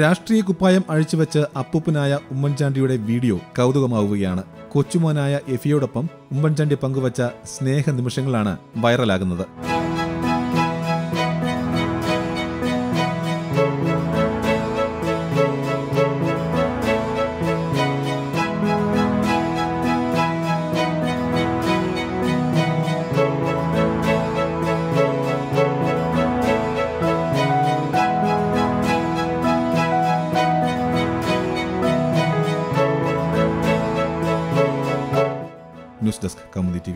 രാഷ്ട്രീയ കുപ്പായം അഴിച്ചുവെച്ച് അപ്പൂപ്പനായ ഉമ്മൻചാണ്ടിയുടെ വീഡിയോ കൗതുകമാവുകയാണ്. കൊച്ചുമോനായ എഫിയോടൊപ്പം ഉമ്മൻചാണ്ടി പങ്കുവച്ച സ്നേഹ നിമിഷങ്ങളാണ് വൈറലാകുന്നത്. ന്യൂസ് ഡെസ്ക് കമന്തി ടി